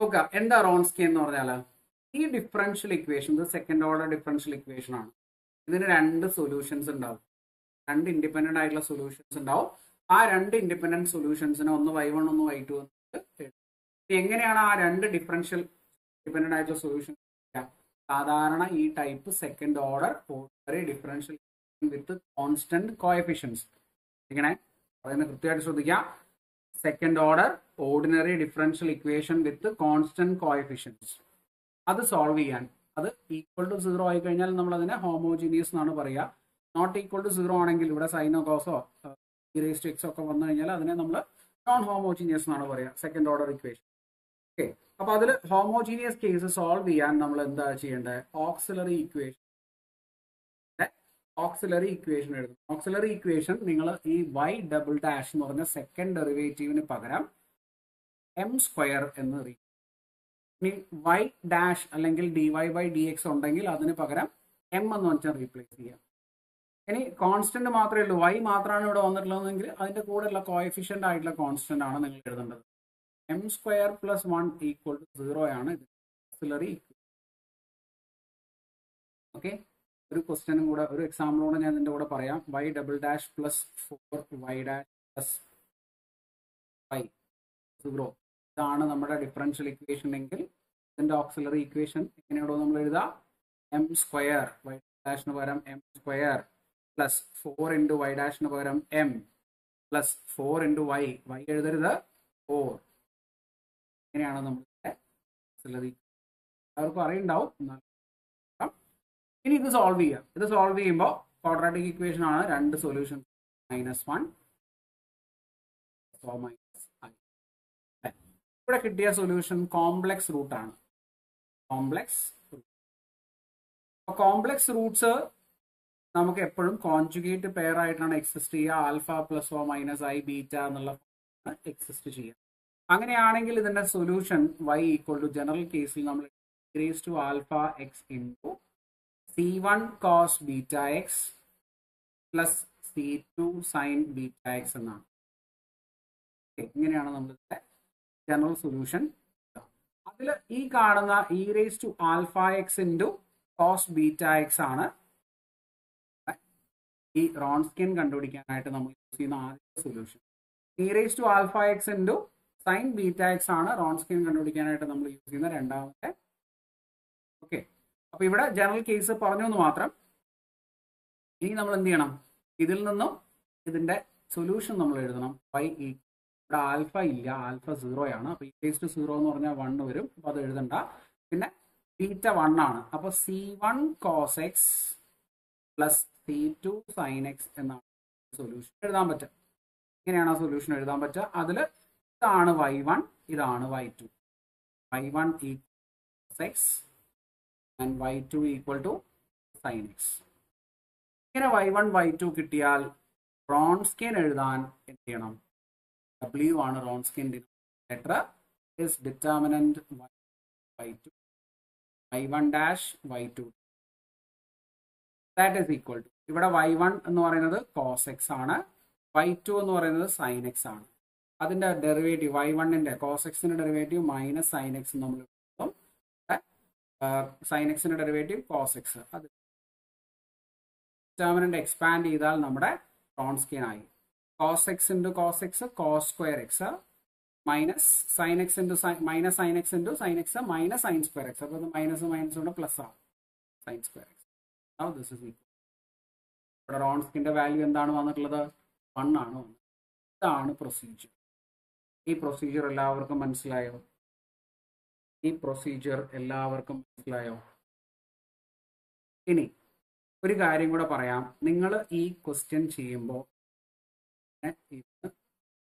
നോക്കുക എന്താ റോൺസ്കി എന്ന് പറഞ്ഞാൽ ഈ ഡിഫറൻഷ്യൽ ഇക്വേഷൻ ഇത് സെക്കൻഡ് ഓർഡർ ഡിഫറൻഷ്യൽ ഇക്വേഷൻ ആണ്. ഇതിന് രണ്ട് സൊല്യൂഷൻസ് ഉണ്ടാവും. രണ്ട് ഇൻഡിപെൻഡന്റ് ആയിട്ടുള്ള സൊല്യൂഷൻസ് ഉണ്ടാവും. ആ രണ്ട് ഇൻഡിപെൻഡന്റ് സൊല്യൂഷൻസിനെ ഒന്ന് വൈ വൺ ഒന്ന് വൈ ടു എങ്ങനെയാണ് ആ രണ്ട് ഡിഫറൻഷ്യൽ ഡിപെൻഡന്റ് ആയിട്ടുള്ള സൊല്യൂഷൻ സാധാരണ ഈ type second order ordinary differential with constant coefficients ഇങ്ങനെ അതിനെ കൃത്യമായിട്ട് ശ്രദ്ധിക്കാം. Second order ordinary differential equation with constant coefficients അത് സോൾവ് ചെയ്യാൻ. അത് ഈക്വൽ ടു സീറോ ആയി കഴിഞ്ഞാൽ നമ്മൾ അതിനെ ഹോമോജീനിയസ് എന്നാണ് പറയുക നോട്ട് ഈക്വൽ ടു സീറോ ആണെങ്കിൽ ഇവിടെ സൈനോ കോസോ ഇറേസ്റ്റിക്സ് ഒക്കെ വന്നു കഴിഞ്ഞാൽ അതിനെ നമ്മൾ നോൺ ഹോമോജീനിയസ് എന്നാണ് പറയുക സെക്കൻഡ് ഓർഡർ ഇക്വേഷൻ ഓക്കെ അപ്പൊ അതിൽ ഹോമോജീനിയസ് കേസ് സോൾവ് ചെയ്യാൻ നമ്മൾ എന്താ ചെയ്യേണ്ടത്? ഓക്സിലറി ഇക്വേഷൻ ഓക്സിലറി ഇക്വേഷൻ എഴുതും. ഓക്സിലറി ഇക്വേഷൻ നിങ്ങൾ ഈ വൈ ഡബിൾ ഡാഷ് എന്ന് പറഞ്ഞ സെക്കൻഡ് ഡെറിവേറ്റീവിന് പകരം എം സ്ക്വയർ എന്ന് റീ ഇനി വൈ ഡാഷ് അല്ലെങ്കിൽ d y by d x ഉണ്ടെങ്കിൽ അതിന് പകരം എം എന്ന് വെച്ചാൽ റീപ്ലേസ് ചെയ്യാം. ഇനി കോൺസ്റ്റന്റ് മാത്രമേ ഉള്ളൂ. വൈ മാത്രമാണ് ഇവിടെ വന്നിട്ടുള്ളതെങ്കിൽ അതിന്റെ കൂടെയുള്ള കോയഫിഷ്യന്റ് ആയിട്ടുള്ള കോൺസ്റ്റന്റ് ആണ് നിങ്ങൾ എഴുതേണ്ടത്. M square plus one equal to zero ആണ് ഇത്. ഓക്സിലറി ഓക്കെ ഒരു ക്വസ്റ്റ്യനും കൂടെ ഒരു എക്സാമ്പിൾ കൂടെ ഞാൻ ഇതിന്റെ കൂടെ പറയാം. Y double dash plus four y dash plus y zero ഇതാണ് നമ്മുടെ ഡിഫറൻഷ്യൽ ഇക്വേഷൻ എങ്കിൽ ഇതിന്റെ ഓക്സിലറി ഇക്വേഷൻ എങ്ങനെയാണോ നമ്മൾ എഴുതാം. എം സ്ക്വയർ വൈ ഡാഷിന് പകരം m square plus four into y ഡാഷിന് പകരം m plus four into y y എഴുതരുത്. ഫോർ ഇങ്ങനെയാണ് നമ്മുടെ ഓക്സിലറി എല്ലാവർക്കും അറിയുണ്ടാവും. ഇനി ഇത് സോൾവ് ചെയ്യാം. ഇത് സോൾവ് ചെയ്യുമ്പോൾ ക്വാഡ്രാറ്റിക് ഇക്വേഷൻ ആണ് രണ്ട് സൊല്യൂഷൻ മൈനസ് വൺ മൈനസ് ഇവിടെ കിട്ടിയ സൊല്യൂഷൻ കോംപ്ലക്സ് റൂട്ട് ആണ്. കോംപ്ലക്സ് കോംപ്ലക്സ് റൂട്ട്സ് നമുക്ക് എപ്പോഴും കോൺജുഗേറ്റ് പെയർ ആയിട്ടാണ് എക്സിസ്റ്റ് ചെയ്യുക. Alpha plus or minus i beta എന്നുള്ള എക്സിസ്റ്റ് ചെയ്യുക. അങ്ങനെയാണെങ്കിൽ ഇതിന്റെ solution y equal to general കേസിൽ നമ്മൾ increase to alpha x into c one cos beta x plus c two sine beta x എന്നാണ് ഇങ്ങനെയാണ് നമ്മളിവിടെ ജനറൽ സൊല്യൂഷൻ അതിൽ ഈ കാണുന്ന e raise to alpha x into cos beta x ആണ്. ഈ റോൺസ്കിൻ കണ്ടുപിടിക്കാനായിട്ട് നമ്മൾ യൂസ് ചെയ്യുന്ന ആദ്യത്തെ solution e raise to alpha x into sine beta x ആണ് റോൺസ്കിൻ കണ്ടുപിടിക്കാനായിട്ട് നമ്മൾ യൂസ് ചെയ്യുന്ന രണ്ടാമത്തെ. ഓക്കെ അപ്പൊ ഇവിടെ ജനറൽ കേസ് പറഞ്ഞു എന്ന് മാത്രം. ഇനി നമ്മൾ എന്ത് ചെയ്യണം? ഇതിൽ നിന്നും ഇതിന്റെ സൊല്യൂഷൻ നമ്മൾ എഴുതണം. വൈ ഈ ഇവിടെ ആൽഫ ഇല്ല ആൽഫ സീറോ ആണ്. അപ്പൊ ഇ ടു സീറോ എന്ന് പറഞ്ഞാൽ വൺ വരും. അപ്പൊ അത് എഴുതണ്ട. പിന്നെ ബീറ്റ വൺ ആണ്. അപ്പൊ c one cos x plus c two sine x എന്നാണ് സൊല്യൂഷൻ എഴുതാൻ പറ്റുക. ഇങ്ങനെയാണ് ആ സൊല്യൂഷൻ എഴുതാൻ പറ്റുക. അതിൽ ഇതാണ് വൈ വൺ ഇതാണ് y two y one equal x and y two equal to sine x ഇങ്ങനെ വൈ വൺ വൈ ടു കിട്ടിയാൽ റോൺസ്കിൻ എഴുതാൻ എന്ത് ചെയ്യണം? ഡബ്ല്യു ആണ് Wronskian letter is determinant y two y one dash y two that is equal to ഇവിടെ y one എന്ന് പറയുന്നത് cos x ആണ്. വൈ ടു എന്ന് പറയുന്നത് സൈൻ എക്സ് ആണ്. അതിന്റെ ഡെറിവേറ്റീവ് വൈ വണ്ണിന്റെ കോസ് എക്സിന്റെ ഡെറിവേറ്റീവ് മൈനസ് സൈൻ എക്സ് നമ്മൾ സൈൻ എക്സിന്റെ ഡെറിവേറ്റീവ് കോസ് എക്സ് അത് ഡിറ്റർമിനന്റ് എക്സ്പാൻഡ് ചെയ്താൽ നമ്മുടെ റോൺസ്കിൻ ആയി. Cos x into cos x cos square x minus sine x into minus sine x into sine x minus sine square x അപ്പോൾ minus minus കൊണ്ട് plus ആവും. Sine square x this is equal ഇവിടെ റോൺസ്കിന്റെ value എന്താണ് വന്നിട്ടുള്ളത്? One ആണ് വന്നത്. ഇതാണ് പ്രൊസീജിയർ ഈ പ്രൊസീജിയർ എല്ലാവർക്കും മനസ്സിലായോ? ഈ പ്രൊസീജിയർ എല്ലാവർക്കും മനസ്സിലായോ? ഇനി ഒരു കാര്യം കൂടെ പറയാം. നിങ്ങൾ ഈ ക്വസ്റ്റ്യൻ ചെയ്യുമ്പോൾ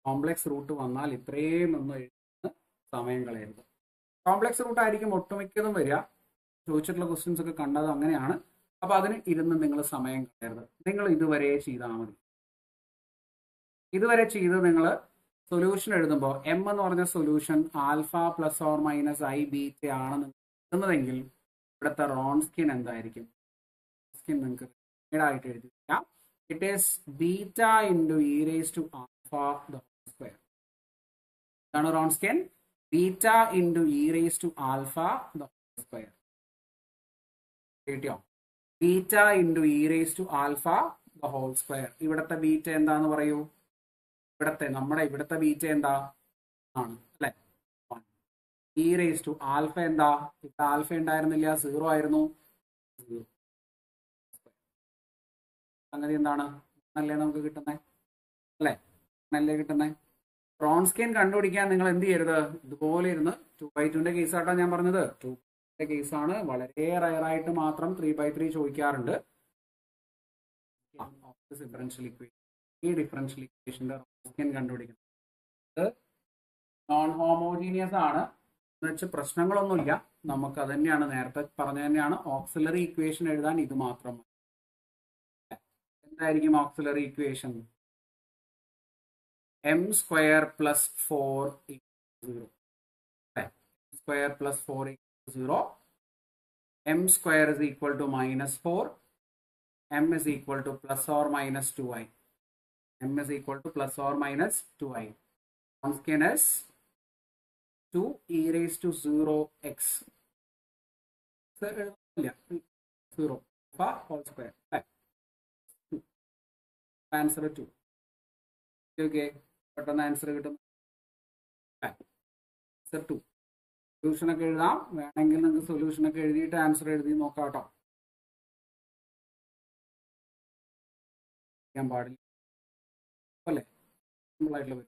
കോംപ്ലക്സ് റൂട്ട് വന്നാൽ ഇത്രയും ഒന്ന് എഴുതുന്ന സമയം കളയരുത്. കോംപ്ലക്സ് റൂട്ട് ആയിരിക്കും ഒട്ടുമിക്കതും വരിക. ചോദിച്ചിട്ടുള്ള ക്വസ്റ്റ്യൻസ് ഒക്കെ കണ്ടത് അങ്ങനെയാണ്. അപ്പൊ അതിന് ഇരുന്ന് നിങ്ങൾ സമയം കളയരുത്. നിങ്ങൾ ഇതുവരെ ചെയ്താൽ മതി. ഇതുവരെ ചെയ്ത് നിങ്ങൾ സൊല്യൂഷൻ എഴുതുമ്പോൾ എം എന്ന് പറഞ്ഞ solution alpha plus or minus i beta ആണെന്ന് എഴുതുന്നതെങ്കിൽ ഇവിടുത്തെ റോൺസ്കിൻ എന്തായിരിക്കും? സ്കിൻ നിങ്ങൾക്ക് ആയിട്ട് എഴുതി it is beta into e raise to alpha square ഇതാണ് Wronskian beta into e raise to alpha square കിട്ടിയോ? Beta into e raise to alpha the whole square ഇവിടുത്തെ ബീറ്റ എന്താന്ന് പറയൂ? ഇവിടത്തെ നമ്മുടെ ഇവിടുത്തെ ബീറ്റ എന്താ? ആണ് അല്ലെ? ഇ റേസ് ടു ആൽഫ എന്താ? ഇവിടെ ആൽഫ ഉണ്ടായിരുന്നില്ല സീറോ ആയിരുന്നു. സംഗതി എന്താണ്? അല്ലേ നമുക്ക് കിട്ടുന്നത് അല്ലേ? അല്ലേ കിട്ടുന്നത് റോൺസ്കെയിൻ കണ്ടുപിടിക്കാൻ നിങ്ങൾ എന്ത് ചെയ്യരുത്? ഇതുപോലെ ഇരുന്ന് ടു ബൈ കേസ് ആട്ടോ ഞാൻ പറഞ്ഞത്. ടു ആണ്. വളരെ റയർ ആയിട്ട് മാത്രം ത്രീ ബൈ ത്രീ ചോദിക്കാറുണ്ട്. ഡിഫറൻഷ്യൽ ഇക്വേഷൻ ഈ ഡിഫറൻഷ്യൽ ഇക്വേഷന്റെ റോൺസ്കെയിൻ കണ്ടുപിടിക്കണം നോൺ ഹോമോജീനിയസ് ആണ്. എന്ന് വെച്ച് പ്രശ്നങ്ങളൊന്നുമില്ല. നമുക്ക് അത് തന്നെയാണ് നേരത്തെ പറഞ്ഞ തന്നെയാണ്. ഓക്സിലറി ഇക്വേഷൻ എഴുതാൻ ഇത് മാത്രം എന്തായിരിക്കും auxiliary equation m square plus four zero square plus four zero m square is equal to minus four m is equal to plus or minus two i m is equal to plus or minus two i Wronskian is two e raise to zero x എഴുതാനില്ല zero whole square answer two okay പെട്ടെന്ന് answer കിട്ടും. Answer two solution ഒക്കെ എഴുതാം. നിങ്ങൾക്ക് solution ഒക്കെ എഴുതിയിട്ട് answer എഴുതി നോക്കാം കേട്ടോ. ചെയ്യാൻ പാടില്ല. അല്ലേ സിമ്പിളായിട്ടുള്ള